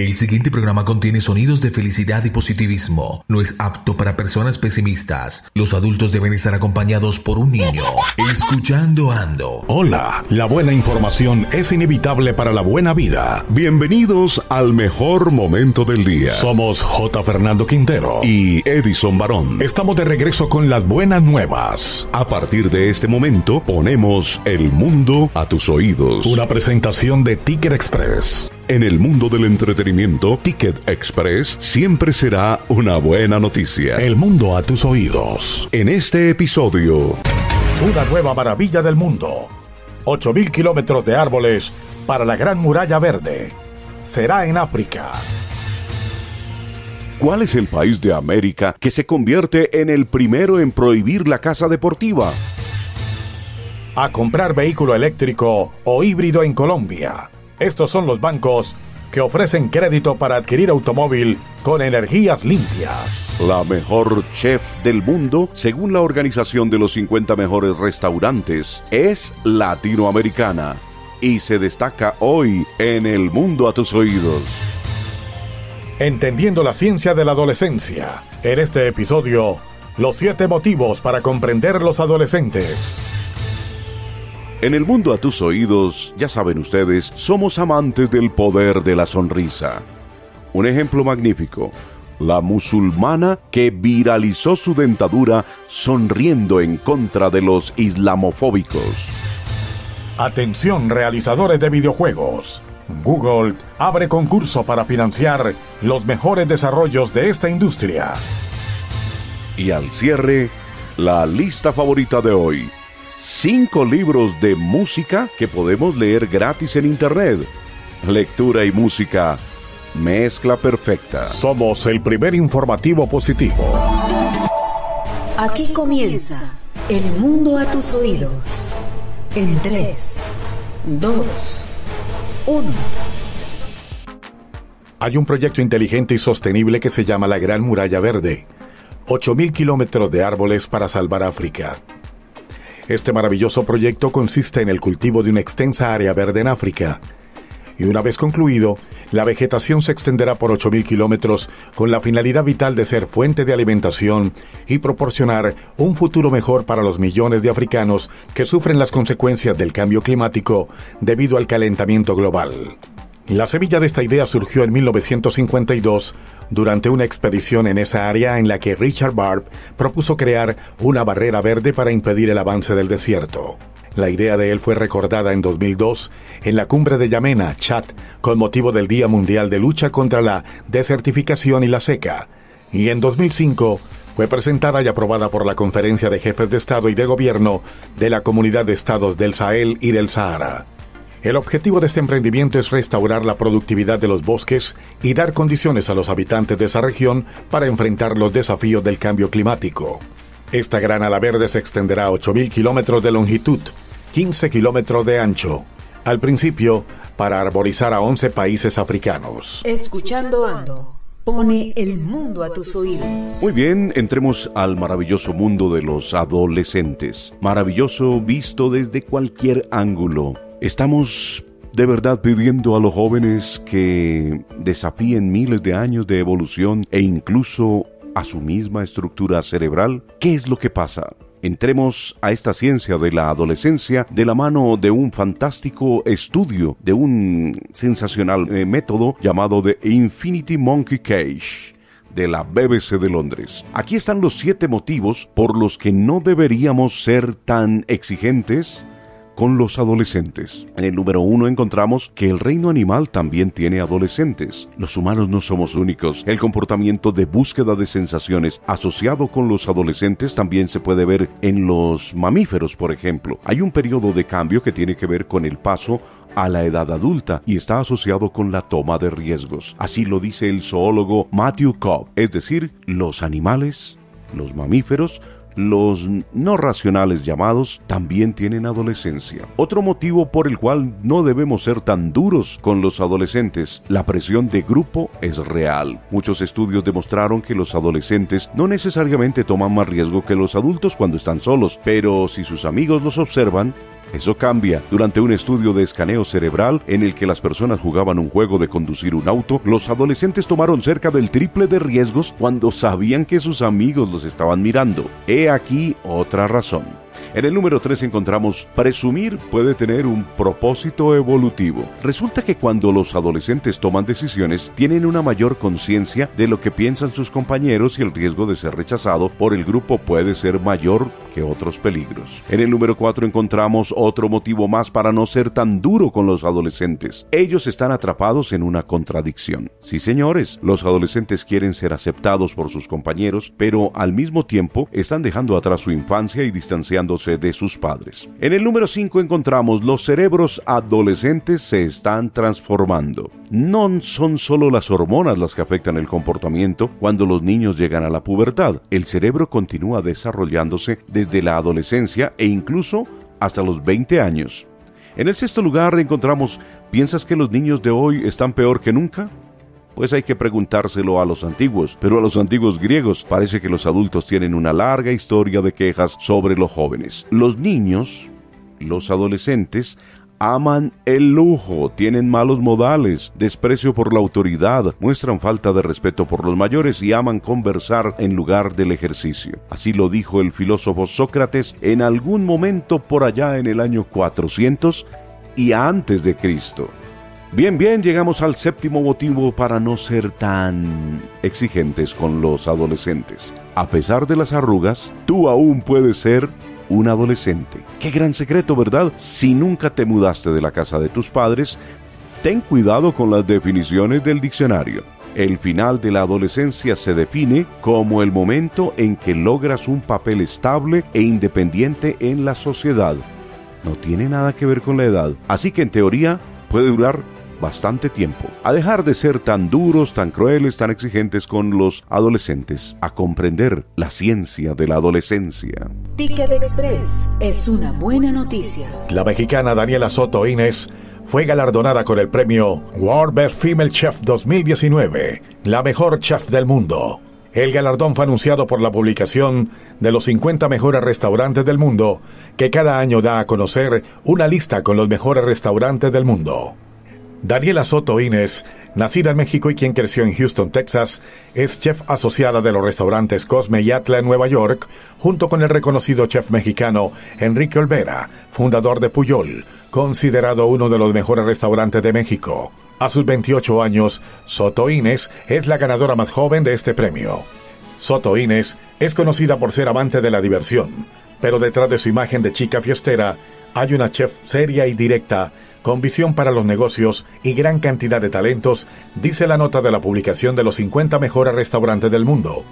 El siguiente programa contiene sonidos de felicidad y positivismo. No es apto para personas pesimistas. Los adultos deben estar acompañados por un niño. Escuchando Ando. Hola, la buena información es inevitable para la buena vida. Bienvenidos al mejor momento del día. Somos J. Fernando Quintero y Edison Barón. Estamos de regreso con las buenas nuevas. A partir de este momento, ponemos el mundo a tus oídos. Una presentación de Ticket Express. En el mundo del entretenimiento, Ticket Express siempre será una buena noticia. El mundo a tus oídos. En este episodio. Una nueva maravilla del mundo. 8.000 kilómetros de árboles para la Gran Muralla Verde. Será en África. ¿Cuál es el país de América que se convierte en el primero en prohibir la casa deportiva? A comprar vehículo eléctrico o híbrido en Colombia. Estos son los bancos que ofrecen crédito para adquirir automóvil con energías limpias. La mejor chef del mundo, según la organización de los 50 mejores restaurantes, es latinoamericana y se destaca hoy en el mundo a tus oídos. Entendiendo la ciencia de la adolescencia. En este episodio, los siete motivos para comprender los adolescentes. En el mundo a tus oídos, ya saben ustedes, somos amantes del poder de la sonrisa. Un ejemplo magnífico, la musulmana que viralizó su dentadura sonriendo en contra de los islamofóbicos. Atención realizadores de videojuegos. Google abre concurso para financiar los mejores desarrollos de esta industria. Y al cierre, la lista favorita de hoy cinco libros de música que podemos leer gratis en Internet. Lectura y música, mezcla perfecta. Somos el primer informativo positivo. Aquí comienza El Mundo a tus oídos. En 3, 2, 1. Hay un proyecto inteligente y sostenible que se llama la Gran Muralla Verde. 8.000 kilómetros de árboles para salvar África. Este maravilloso proyecto consiste en el cultivo de una extensa área verde en África. Y una vez concluido, la vegetación se extenderá por 8.000 kilómetros con la finalidad vital de ser fuente de alimentación y proporcionar un futuro mejor para los millones de africanos que sufren las consecuencias del cambio climático debido al calentamiento global. La semilla de esta idea surgió en 1952 durante una expedición en esa área en la que Richard Barb propuso crear una barrera verde para impedir el avance del desierto. La idea de él fue recordada en 2002 en la cumbre de Yamena, Chad, con motivo del Día Mundial de Lucha contra la Desertificación y la Seca, y en 2005 fue presentada y aprobada por la Conferencia de Jefes de Estado y de Gobierno de la Comunidad de Estados del Sahel y del Sahara. El objetivo de este emprendimiento es restaurar la productividad de los bosques y dar condiciones a los habitantes de esa región para enfrentar los desafíos del cambio climático. Esta gran ala verde se extenderá a 8.000 kilómetros de longitud, 15 kilómetros de ancho, al principio para arborizar a 11 países africanos. Escuchando Ando. Pone el mundo a tus oídos. Muy bien, entremos al maravilloso mundo de los adolescentes. Maravilloso visto desde cualquier ángulo Estamos de verdad pidiendo a los jóvenes que desafíen miles de años de evolución e incluso a su misma estructura cerebral. ¿Qué es lo que pasa? Entremos a esta ciencia de la adolescencia de la mano de un fantástico estudio, de un sensacional eh, método llamado The Infinity Monkey Cage de la BBC de Londres. Aquí están los siete motivos por los que no deberíamos ser tan exigentes con los adolescentes. En el número uno encontramos que el reino animal también tiene adolescentes. Los humanos no somos únicos. El comportamiento de búsqueda de sensaciones asociado con los adolescentes también se puede ver en los mamíferos, por ejemplo. Hay un periodo de cambio que tiene que ver con el paso a la edad adulta y está asociado con la toma de riesgos. Así lo dice el zoólogo Matthew Cobb, es decir, los animales, los mamíferos, los no racionales llamados también tienen adolescencia. Otro motivo por el cual no debemos ser tan duros con los adolescentes, la presión de grupo es real. Muchos estudios demostraron que los adolescentes no necesariamente toman más riesgo que los adultos cuando están solos, pero si sus amigos los observan, Eso cambia. Durante un estudio de escaneo cerebral en el que las personas jugaban un juego de conducir un auto, los adolescentes tomaron cerca del triple de riesgos cuando sabían que sus amigos los estaban mirando. He aquí otra razón. En el número 3 encontramos presumir puede tener un propósito evolutivo. Resulta que cuando los adolescentes toman decisiones, tienen una mayor conciencia de lo que piensan sus compañeros y el riesgo de ser rechazado por el grupo puede ser mayor que otros peligros. En el número 4 encontramos otro motivo más para no ser tan duro con los adolescentes. Ellos están atrapados en una contradicción. Sí, señores, los adolescentes quieren ser aceptados por sus compañeros, pero al mismo tiempo están dejando atrás su infancia y distanciándose de sus padres. En el número 5 encontramos los cerebros adolescentes se están transformando. No son solo las hormonas las que afectan el comportamiento cuando los niños llegan a la pubertad. El cerebro continúa desarrollándose desde la adolescencia e incluso hasta los 20 años. En el sexto lugar encontramos, ¿piensas que los niños de hoy están peor que nunca? Pues hay que preguntárselo a los antiguos, pero a los antiguos griegos parece que los adultos tienen una larga historia de quejas sobre los jóvenes. Los niños, los adolescentes, aman el lujo, tienen malos modales, desprecio por la autoridad, muestran falta de respeto por los mayores y aman conversar en lugar del ejercicio. Así lo dijo el filósofo Sócrates en algún momento por allá en el año 400 y antes de Cristo. Bien, bien, llegamos al séptimo motivo para no ser tan exigentes con los adolescentes. A pesar de las arrugas, tú aún puedes ser un adolescente. Qué gran secreto, ¿verdad? Si nunca te mudaste de la casa de tus padres, ten cuidado con las definiciones del diccionario. El final de la adolescencia se define como el momento en que logras un papel estable e independiente en la sociedad. No tiene nada que ver con la edad. Así que en teoría puede durar bastante tiempo, a dejar de ser tan duros, tan crueles, tan exigentes con los adolescentes, a comprender la ciencia de la adolescencia. Ticket Express es una buena noticia. La mexicana Daniela Soto Inés fue galardonada con el premio World Best Female Chef 2019, la mejor chef del mundo. El galardón fue anunciado por la publicación de los 50 mejores restaurantes del mundo, que cada año da a conocer una lista con los mejores restaurantes del mundo. Daniela Soto Inés, nacida en México y quien creció en Houston, Texas, es chef asociada de los restaurantes Cosme y Atla en Nueva York, junto con el reconocido chef mexicano Enrique Olvera, fundador de Puyol, considerado uno de los mejores restaurantes de México. A sus 28 años, Soto Inés es la ganadora más joven de este premio. Soto Inés es conocida por ser amante de la diversión, pero detrás de su imagen de chica fiestera hay una chef seria y directa con visión para los negocios y gran cantidad de talentos, dice la nota de la publicación de los 50 mejores restaurantes del mundo.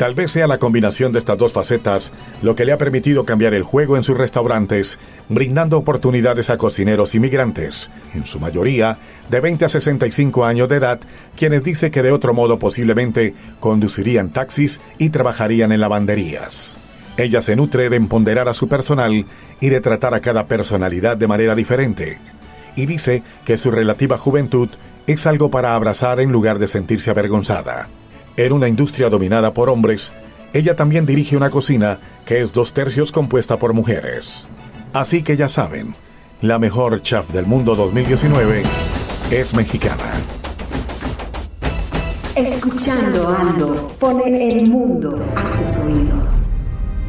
Tal vez sea la combinación de estas dos facetas lo que le ha permitido cambiar el juego en sus restaurantes, brindando oportunidades a cocineros inmigrantes, en su mayoría de 20 a 65 años de edad, quienes dice que de otro modo posiblemente conducirían taxis y trabajarían en lavanderías. Ella se nutre de empoderar a su personal y de tratar a cada personalidad de manera diferente, y dice que su relativa juventud es algo para abrazar en lugar de sentirse avergonzada. En una industria dominada por hombres, ella también dirige una cocina que es dos tercios compuesta por mujeres. Así que ya saben, la mejor chef del mundo 2019 es mexicana. Escuchando Ando, pone el mundo a tus oídos.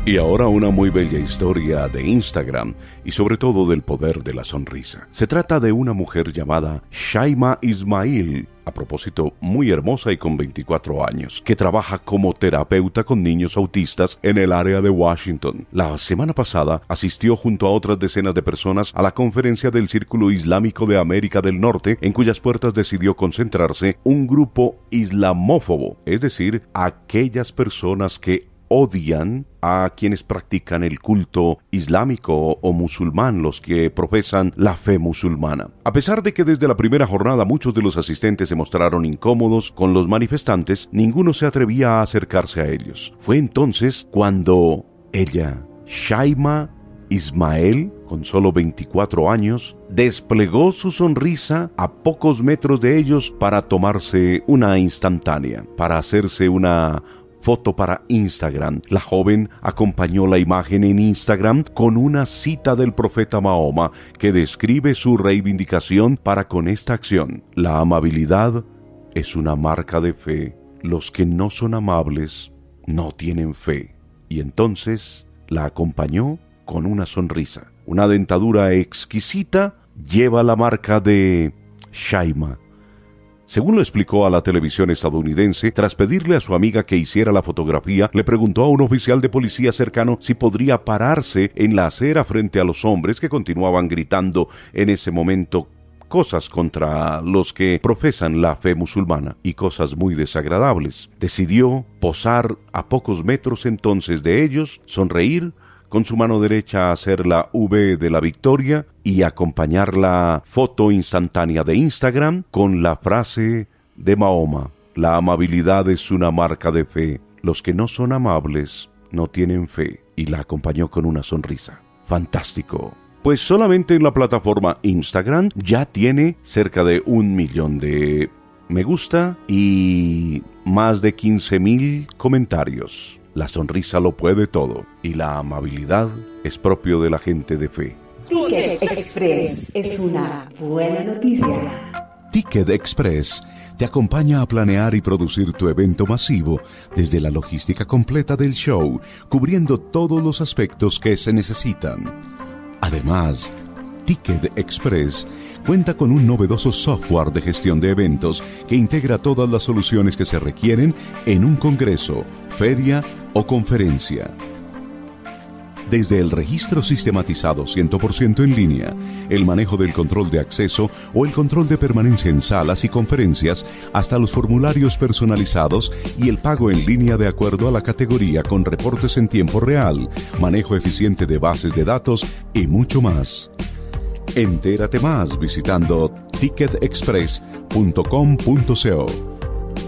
Y ahora una muy bella historia de Instagram y sobre todo del poder de la sonrisa. Se trata de una mujer llamada Shaima Ismail, a propósito muy hermosa y con 24 años, que trabaja como terapeuta con niños autistas en el área de Washington. La semana pasada asistió junto a otras decenas de personas a la conferencia del Círculo Islámico de América del Norte, en cuyas puertas decidió concentrarse un grupo islamófobo, es decir, aquellas personas que odian a quienes practican el culto islámico o musulmán, los que profesan la fe musulmana. A pesar de que desde la primera jornada muchos de los asistentes se mostraron incómodos con los manifestantes, ninguno se atrevía a acercarse a ellos. Fue entonces cuando ella, Shaima Ismael, con solo 24 años, desplegó su sonrisa a pocos metros de ellos para tomarse una instantánea, para hacerse una foto para Instagram. La joven acompañó la imagen en Instagram con una cita del profeta Mahoma que describe su reivindicación para con esta acción. La amabilidad es una marca de fe. Los que no son amables no tienen fe. Y entonces la acompañó con una sonrisa. Una dentadura exquisita lleva la marca de Shaima. Según lo explicó a la televisión estadounidense, tras pedirle a su amiga que hiciera la fotografía, le preguntó a un oficial de policía cercano si podría pararse en la acera frente a los hombres que continuaban gritando en ese momento cosas contra los que profesan la fe musulmana y cosas muy desagradables. Decidió posar a pocos metros entonces de ellos, sonreír, con su mano derecha hacer la V de la victoria y acompañar la foto instantánea de Instagram con la frase de Mahoma, la amabilidad es una marca de fe, los que no son amables no tienen fe, y la acompañó con una sonrisa. Fantástico pues solamente en la plataforma Instagram ya tiene cerca de un millón de me gusta y más de 15 mil comentarios. La sonrisa lo puede todo y la amabilidad es propio de la gente de fe. Ticket Express es una buena noticia. Ticket Express te acompaña a planear y producir tu evento masivo desde la logística completa del show, cubriendo todos los aspectos que se necesitan Además, Ticket Express cuenta con un novedoso software de gestión de eventos que integra todas las soluciones que se requieren en un congreso, feria o conferencia desde el registro sistematizado 100% en línea, el manejo del control de acceso o el control de permanencia en salas y conferencias, hasta los formularios personalizados y el pago en línea de acuerdo a la categoría con reportes en tiempo real, manejo eficiente de bases de datos y mucho más. Entérate más visitando ticketexpress.com.co.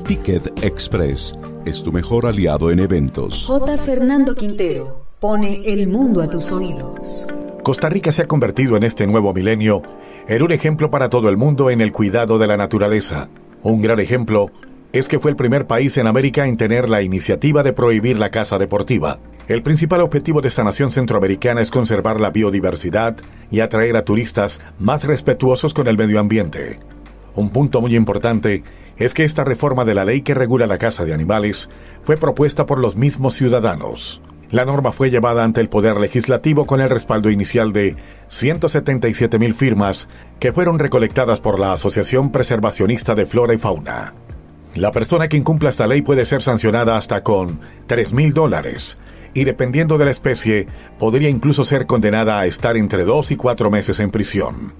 Ticket Express es tu mejor aliado en eventos. J. Fernando Quintero pone el mundo a tus oídos. Costa Rica se ha convertido en este nuevo milenio en un ejemplo para todo el mundo en el cuidado de la naturaleza. Un gran ejemplo es que fue el primer país en América en tener la iniciativa de prohibir la caza deportiva. El principal objetivo de esta nación centroamericana es conservar la biodiversidad y atraer a turistas más respetuosos con el medio ambiente. Un punto muy importante es que esta reforma de la ley que regula la caza de animales fue propuesta por los mismos ciudadanos. La norma fue llevada ante el Poder Legislativo con el respaldo inicial de 177 mil firmas que fueron recolectadas por la Asociación Preservacionista de Flora y Fauna. La persona que incumpla esta ley puede ser sancionada hasta con 3 mil dólares y dependiendo de la especie podría incluso ser condenada a estar entre dos y cuatro meses en prisión.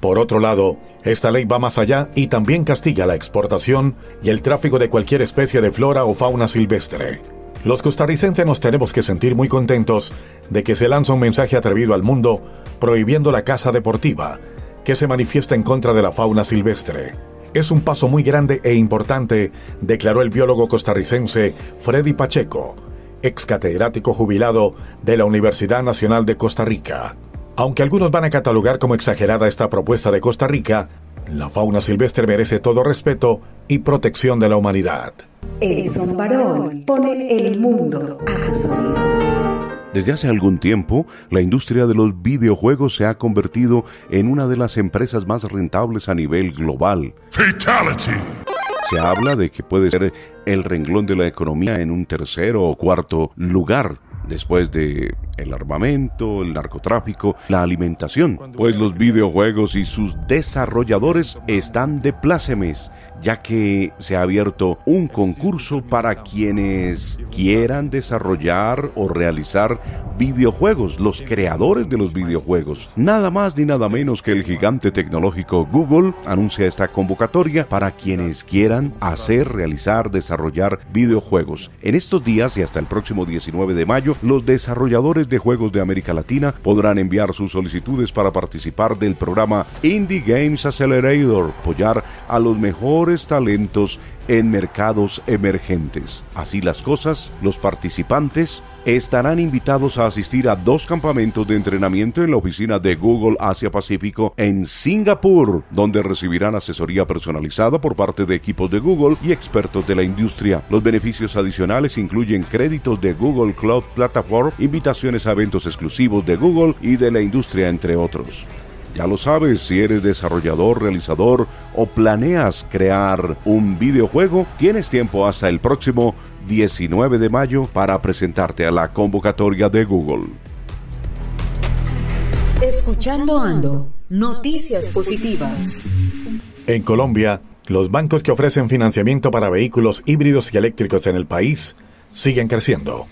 Por otro lado, esta ley va más allá y también castiga la exportación y el tráfico de cualquier especie de flora o fauna silvestre. Los costarricenses nos tenemos que sentir muy contentos de que se lanza un mensaje atrevido al mundo prohibiendo la caza deportiva, que se manifiesta en contra de la fauna silvestre. Es un paso muy grande e importante, declaró el biólogo costarricense Freddy Pacheco, ex catedrático jubilado de la Universidad Nacional de Costa Rica. Aunque algunos van a catalogar como exagerada esta propuesta de Costa Rica, la fauna silvestre merece todo respeto y protección de la humanidad. Edison Barón pone el mundo a tus oídos. Desde hace algún tiempo, la industria de los videojuegos se ha convertido en una de las empresas más rentables a nivel global. Fatality. Se habla de que puede ser el renglón de la economía en un tercero o cuarto lugar después de el armamento, el narcotráfico, la alimentación, pues los videojuegos y sus desarrolladores están de plácemes ya que se ha abierto un concurso para quienes quieran desarrollar o realizar videojuegos, los creadores de los videojuegos. Nada más ni nada menos que el gigante tecnológico Google anuncia esta convocatoria para quienes quieran hacer, realizar, desarrollar videojuegos. En estos días y hasta el próximo 19 de mayo, los desarrolladores de juegos de América Latina podrán enviar sus solicitudes para participar del programa Indie Games Accelerator, apoyar a los mejores talentos en mercados emergentes. Así las cosas, los participantes estarán invitados a asistir a dos campamentos de entrenamiento en la oficina de Google Asia Pacífico en Singapur, donde recibirán asesoría personalizada por parte de equipos de Google y expertos de la industria. Los beneficios adicionales incluyen créditos de Google Cloud Platform, invitaciones a eventos exclusivos de Google y de la industria, entre otros. Ya lo sabes, si eres desarrollador, realizador o planeas crear un videojuego, tienes tiempo hasta el próximo 19 de mayo para presentarte a la convocatoria de Google. Escuchando Ando, noticias positivas. En Colombia, los bancos que ofrecen financiamiento para vehículos híbridos y eléctricos en el país siguen creciendo.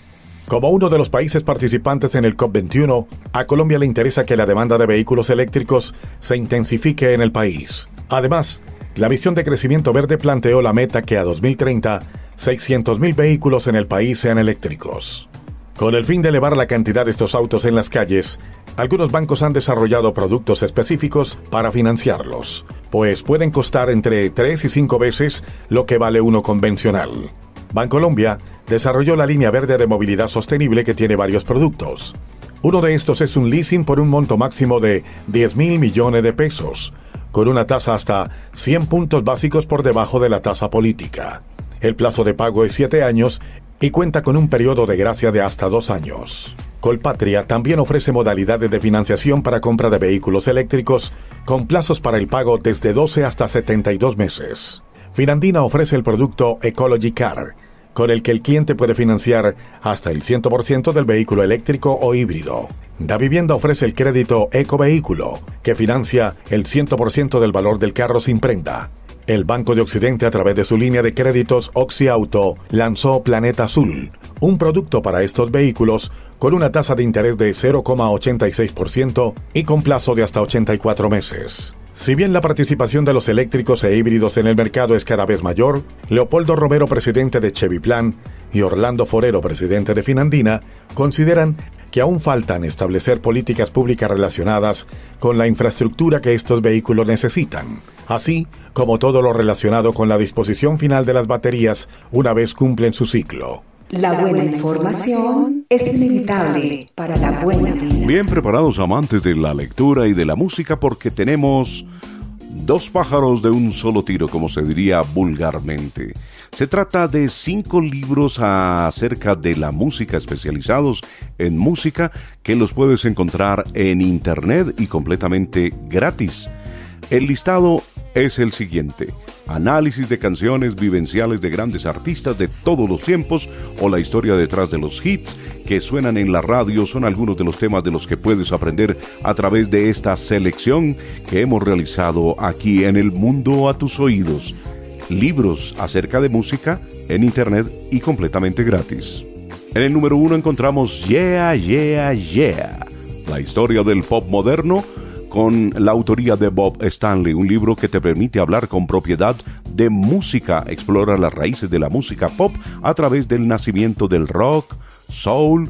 Como uno de los países participantes en el COP21, a Colombia le interesa que la demanda de vehículos eléctricos se intensifique en el país. Además, la visión de crecimiento verde planteó la meta que a 2030 600.000 vehículos en el país sean eléctricos. Con el fin de elevar la cantidad de estos autos en las calles, algunos bancos han desarrollado productos específicos para financiarlos, pues pueden costar entre 3 y 5 veces lo que vale uno convencional. Bancolombia desarrolló la línea verde de movilidad sostenible que tiene varios productos. Uno de estos es un leasing por un monto máximo de 10 mil millones de pesos, con una tasa hasta 100 puntos básicos por debajo de la tasa política. El plazo de pago es 7 años y cuenta con un periodo de gracia de hasta 2 años. Colpatria también ofrece modalidades de financiación para compra de vehículos eléctricos con plazos para el pago desde 12 hasta 72 meses. Finandina ofrece el producto Ecology Car, con el que el cliente puede financiar hasta el 100% del vehículo eléctrico o híbrido. Da Vivienda ofrece el crédito Ecovehículo, que financia el 100% del valor del carro sin prenda. El Banco de Occidente, a través de su línea de créditos Oxy Auto, lanzó Planeta Azul, un producto para estos vehículos con una tasa de interés de 0,86% y con plazo de hasta 84 meses. Si bien la participación de los eléctricos e híbridos en el mercado es cada vez mayor, Leopoldo Romero, presidente de Cheviplan, y Orlando Forero, presidente de Finandina, consideran que aún faltan establecer políticas públicas relacionadas con la infraestructura que estos vehículos necesitan, así como todo lo relacionado con la disposición final de las baterías una vez cumplen su ciclo. La buena información es inevitable para la buena vida. Bien preparados amantes de la lectura y de la música porque tenemos dos pájaros de un solo tiro, como se diría vulgarmente. Se trata de cinco libros acerca de la música especializados en música que los puedes encontrar en internet y completamente gratis. El listado es el siguiente análisis de canciones vivenciales de grandes artistas de todos los tiempos o la historia detrás de los hits que suenan en la radio son algunos de los temas de los que puedes aprender a través de esta selección que hemos realizado aquí en el mundo a tus oídos. Libros acerca de música en internet y completamente gratis. En el número uno encontramos Yeah, Yeah, Yeah, la historia del pop moderno con la autoría de Bob Stanley, un libro que te permite hablar con propiedad de música, explora las raíces de la música pop a través del nacimiento del rock, soul,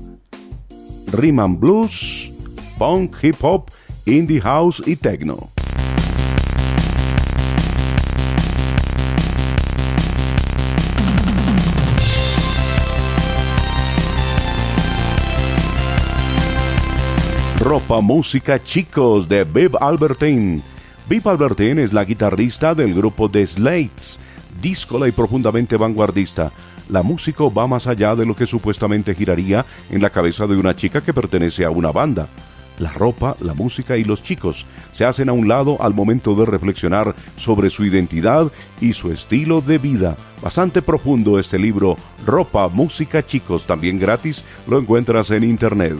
rhythm and blues, punk, hip hop, indie house y techno. Ropa Música Chicos de Viv Albertine. Viv Albertine es la guitarrista del grupo The Slates, díscola y profundamente vanguardista. La música va más allá de lo que supuestamente giraría en la cabeza de una chica que pertenece a una banda. La ropa, la música y los chicos se hacen a un lado al momento de reflexionar sobre su identidad y su estilo de vida. Bastante profundo este libro, Ropa, Música, Chicos, también gratis, lo encuentras en internet.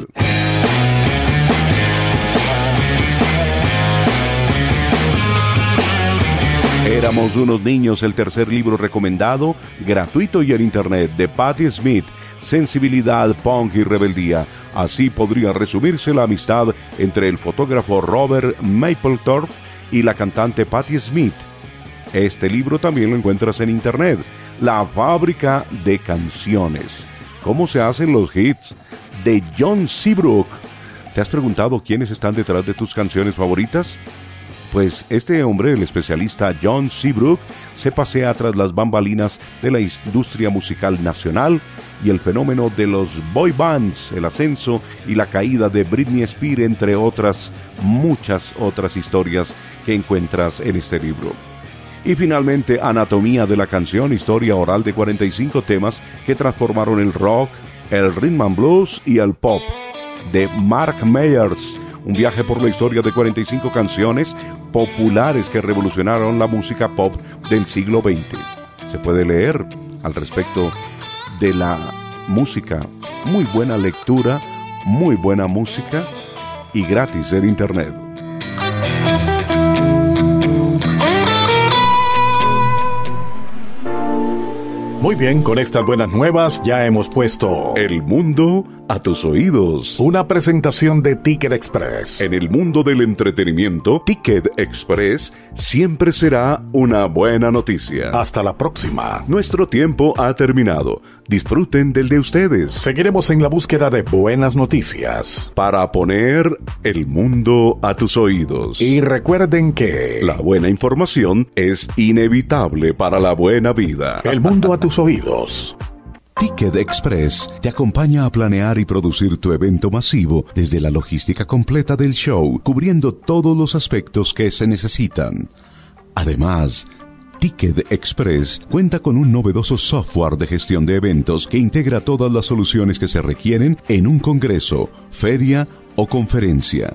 Éramos unos niños, el tercer libro recomendado, gratuito y en internet, de Patti Smith, Sensibilidad, Punk y Rebeldía. Así podría resumirse la amistad entre el fotógrafo Robert Mapplethorpe y la cantante Patti Smith. Este libro también lo encuentras en internet, La fábrica de canciones. ¿Cómo se hacen los hits? De John Seabrook. ¿Te has preguntado quiénes están detrás de tus canciones favoritas? Pues este hombre, el especialista John Seabrook, se pasea tras las bambalinas de la industria musical nacional y el fenómeno de los boy bands, el ascenso y la caída de Britney Spears, entre otras muchas otras historias que encuentras en este libro. Y finalmente, Anatomía de la canción, historia oral de 45 temas que transformaron el rock, el rhythm and blues y el pop, de Mark Meyers. Un viaje por la historia de 45 canciones populares que revolucionaron la música pop del siglo XX. Se puede leer al respecto de la música. Muy buena lectura, muy buena música y gratis en Internet. Muy bien, con estas buenas nuevas ya hemos puesto El mundo a tus oídos. una presentación de Ticket Express. En el mundo del entretenimiento, Ticket Express siempre será una buena noticia. Hasta la próxima. Nuestro tiempo ha terminado. Disfruten del de ustedes. Seguiremos en la búsqueda de buenas noticias. Para poner el mundo a tus oídos. Y recuerden que La buena información es inevitable para la buena vida. el mundo a tus oídos. Ticket Express te acompaña a planear y producir tu evento masivo desde la logística completa del show, cubriendo todos los aspectos que se necesitan. Además, Ticket Express cuenta con un novedoso software de gestión de eventos que integra todas las soluciones que se requieren en un congreso, feria o conferencia.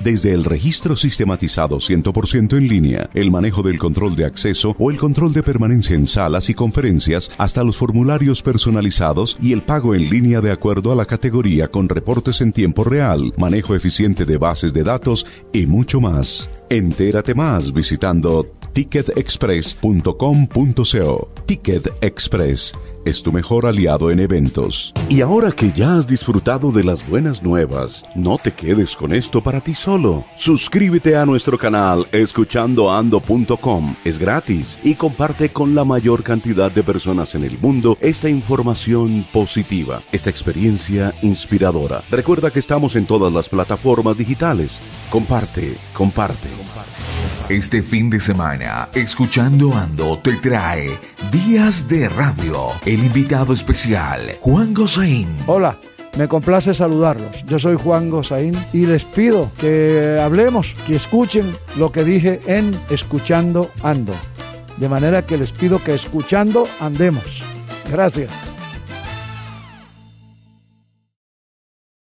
Desde el registro sistematizado 100% en línea, el manejo del control de acceso o el control de permanencia en salas y conferencias, hasta los formularios personalizados y el pago en línea de acuerdo a la categoría con reportes en tiempo real, manejo eficiente de bases de datos y mucho más. Entérate más visitando ticketexpress.com.co. Ticket Express es tu mejor aliado en eventos. Y ahora que ya has disfrutado de las buenas nuevas, no te quedes con esto para ti solo. Suscríbete a nuestro canal escuchandoando.com. Es gratis y comparte con la mayor cantidad de personas en el mundo esta información positiva, esta experiencia inspiradora. Recuerda que estamos en todas las plataformas digitales. Comparte, comparte. Este fin de semana, Escuchando Ando te trae Días de Radio. El invitado especial, Juan Gosaín. Hola, me complace saludarlos. Yo soy Juan Gosaín y les pido que hablemos, que escuchen lo que dije en Escuchando Ando. De manera que les pido que escuchando andemos. Gracias.